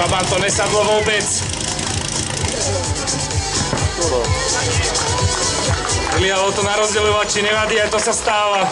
Babám to nesadlo vôbec. Lialo to na rozdeľovači, nevadí, aj to sa stáva.